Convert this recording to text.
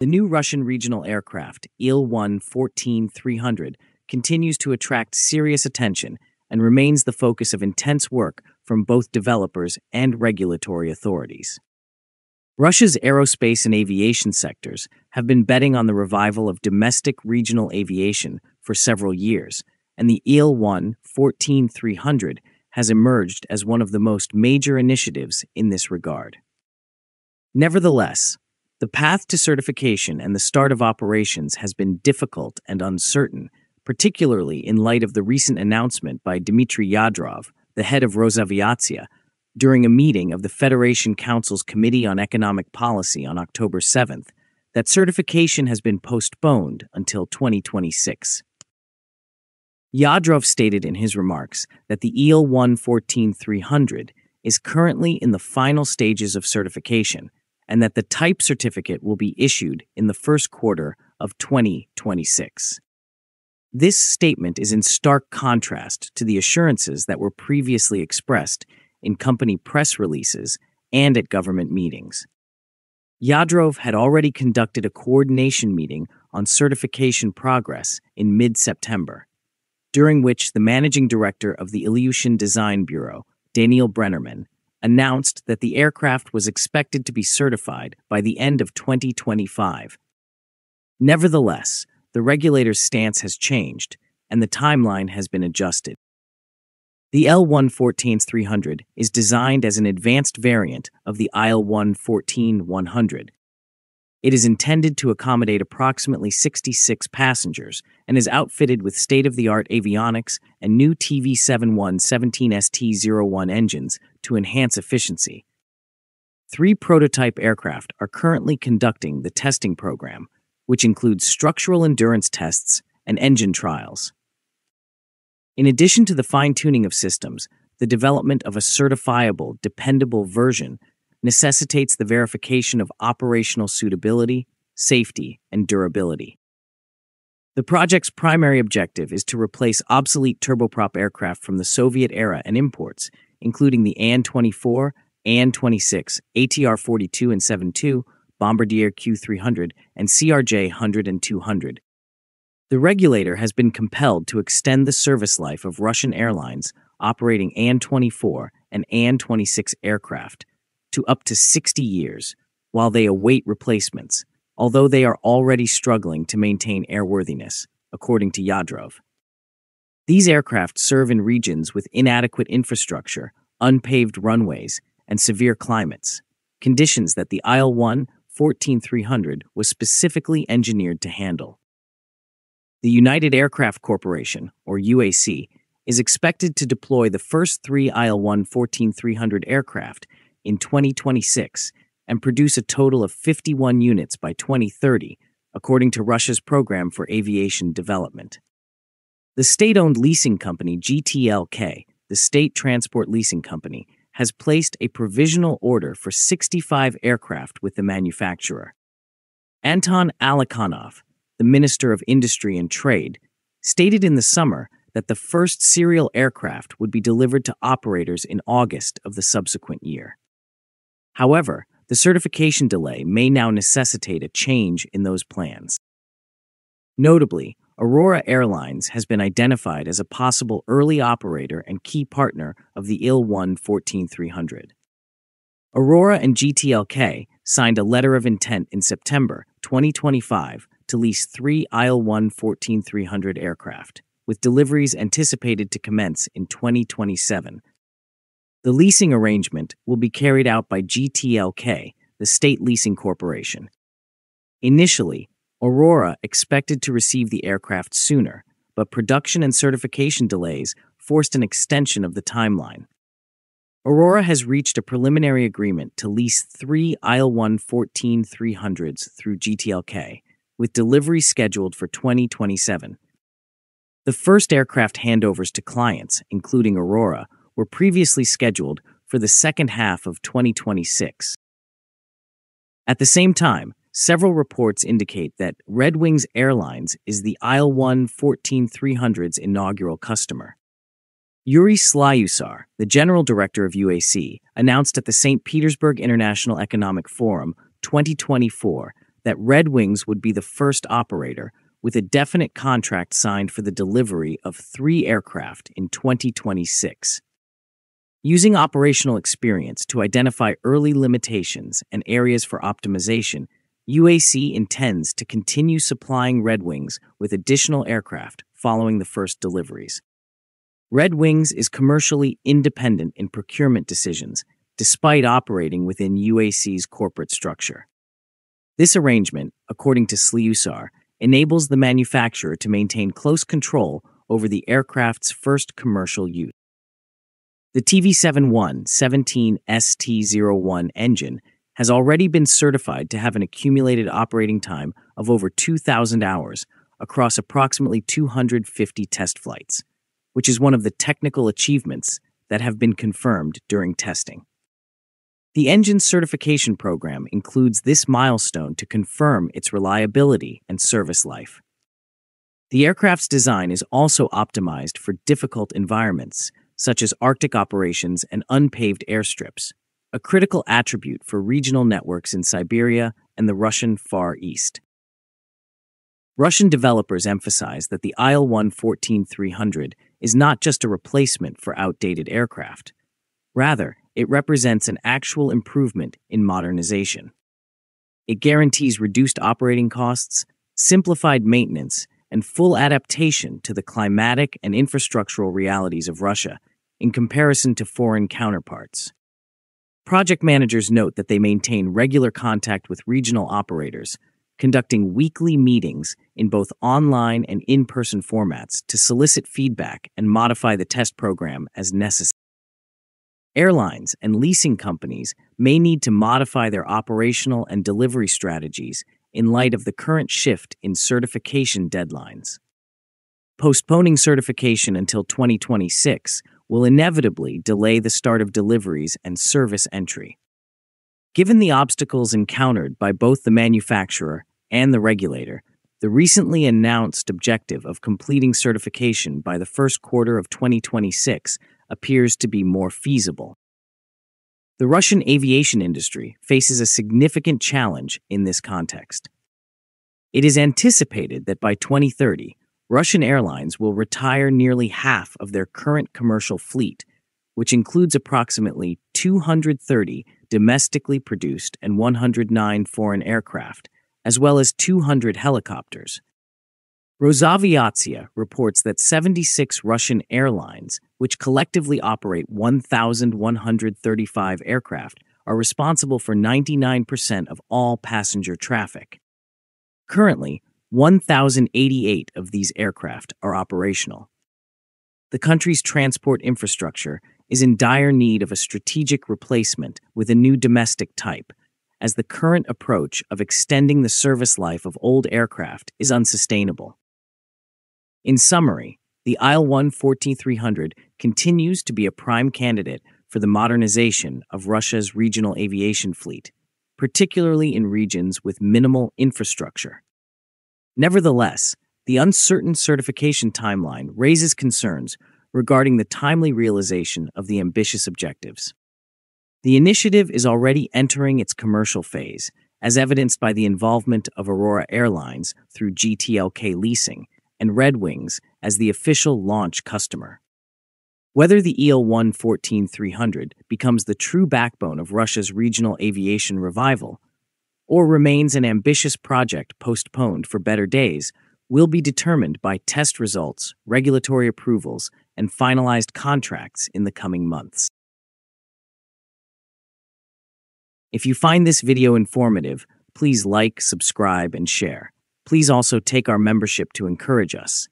The new Russian regional aircraft, Il-114-300, continues to attract serious attention and remains the focus of intense work from both developers and regulatory authorities. Russia's aerospace and aviation sectors have been betting on the revival of domestic regional aviation for several years, and the Il-1 14-300 has emerged as one of the most major initiatives in this regard. Nevertheless, the path to certification and the start of operations has been difficult and uncertain, particularly in light of the recent announcement by Dmitry Yadrov, the head of Rosaviatsia, during a meeting of the Federation Council's Committee on Economic Policy on October 7th, that certification has been postponed until 2026. Yadrov stated in his remarks that the Il-114-300 is currently in the final stages of certification and that the type certificate will be issued in the first quarter of 2026. This statement is in stark contrast to the assurances that were previously expressed in company press releases and at government meetings. Yadrov had already conducted a coordination meeting on certification progress in mid September, during which the managing director of the Ilyushin Design Bureau, Daniel Brenerman, announced that the aircraft was expected to be certified by the end of 2025. Nevertheless, the regulator's stance has changed, and the timeline has been adjusted. The Il-1 300 is designed as an advanced variant of the Il-1 100 It is intended to accommodate approximately 66 passengers and is outfitted with state of the art avionics and new TV7-117ST-01 engines to enhance efficiency. Three prototype aircraft are currently conducting the testing program, which includes structural endurance tests and engine trials. In addition to the fine tuning of systems, the development of a certifiable, dependable version necessitates the verification of operational suitability, safety, and durability. The project's primary objective is to replace obsolete turboprop aircraft from the Soviet era and imports including the AN 24, AN 26, ATR 42 and 72, Bombardier Q 300, and CRJ 100 and 200. The regulator has been compelled to extend the service life of Russian airlines operating AN 24 and AN 26 aircraft to up to 60 years while they await replacements, although they are already struggling to maintain airworthiness, according to Yadrov. These aircraft serve in regions with inadequate infrastructure, unpaved runways, and severe climates, conditions that the Il-1 14300 was specifically engineered to handle. The United Aircraft Corporation, or UAC, is expected to deploy the first three Il-114-300 aircraft in 2026 and produce a total of 51 units by 2030, according to Russia's Program for Aviation Development. The state owned leasing company GTLK, the State Transport Leasing Company, has placed a provisional order for 65 aircraft with the manufacturer. Anton Alikhanov, the Minister of Industry and Trade, stated in the summer that the first serial aircraft would be delivered to operators in August of the subsequent year. However, the certification delay may now necessitate a change in those plans. Notably, Aurora Airlines has been identified as a possible early operator and key partner of the IL-114-300. Aurora and GTLK signed a letter of intent in September 2025 to lease three IL-114-300 aircraft, with deliveries anticipated to commence in 2027. The leasing arrangement will be carried out by GTLK, the state leasing corporation. Initially, Aurora expected to receive the aircraft sooner, but production and certification delays forced an extension of the timeline. Aurora has reached a preliminary agreement to lease three Il-1 14300s through GTLK, with delivery scheduled for 2027. The first aircraft handovers to clients, including Aurora, were previously scheduled for the second half of 2026. At the same time, Several reports indicate that Red Wings Airlines is the Il-114-300's inaugural customer. Yuri Slyusar, the general director of UAC, announced at the St. Petersburg International Economic Forum 2024 that Red Wings would be the first operator, with a definite contract signed for the delivery of three aircraft in 2026. Using operational experience to identify early limitations and areas for optimization, UAC intends to continue supplying Red Wings with additional aircraft following the first deliveries. Red Wings is commercially independent in procurement decisions, despite operating within UAC's corporate structure. This arrangement, according to Slyusar, enables the manufacturer to maintain close control over the aircraft's first commercial use. The TV7-117ST-01 engine has already been certified to have an accumulated operating time of over 2,000 hours across approximately 250 test flights, which is one of the technical achievements that have been confirmed during testing. The engine certification program includes this milestone to confirm its reliability and service life. The aircraft's design is also optimized for difficult environments, such as Arctic operations and unpaved airstrips, a critical attribute for regional networks in Siberia and the Russian Far East. Russian developers emphasize that the Il 14300 is not just a replacement for outdated aircraft. Rather, it represents an actual improvement in modernization. It guarantees reduced operating costs, simplified maintenance, and full adaptation to the climatic and infrastructural realities of Russia in comparison to foreign counterparts. Project managers note that they maintain regular contact with regional operators, conducting weekly meetings in both online and in person formats to solicit feedback and modify the test program as necessary. Airlines and leasing companies may need to modify their operational and delivery strategies in light of the current shift in certification deadlines. Postponing certification until 2026 will inevitably delay the start of deliveries and service entry. Given the obstacles encountered by both the manufacturer and the regulator, the recently announced objective of completing certification by the first quarter of 2026 appears to be more feasible. The Russian aviation industry faces a significant challenge in this context. It is anticipated that by 2030, Russian airlines will retire nearly half of their current commercial fleet, which includes approximately 230 domestically produced and 109 foreign aircraft, as well as 200 helicopters. Rosaviatsia reports that 76 Russian airlines, which collectively operate 1,135 aircraft, are responsible for 99% of all passenger traffic. Currently, 1,088 of these aircraft are operational. The country's transport infrastructure is in dire need of a strategic replacement with a new domestic type, as the current approach of extending the service life of old aircraft is unsustainable. In summary, the Il-114-300 continues to be a prime candidate for the modernization of Russia's regional aviation fleet, particularly in regions with minimal infrastructure. Nevertheless, the uncertain certification timeline raises concerns regarding the timely realization of the ambitious objectives. The initiative is already entering its commercial phase, as evidenced by the involvement of Aurora Airlines through GTLK Leasing and Red Wings as the official launch customer. Whether the Il 14300 becomes the true backbone of Russia's regional aviation revival or remains an ambitious project postponed for better days will be determined by test results, regulatory approvals, and finalized contracts in the coming months. If you find this video informative, please like, subscribe, and share. Please also take our membership to encourage us.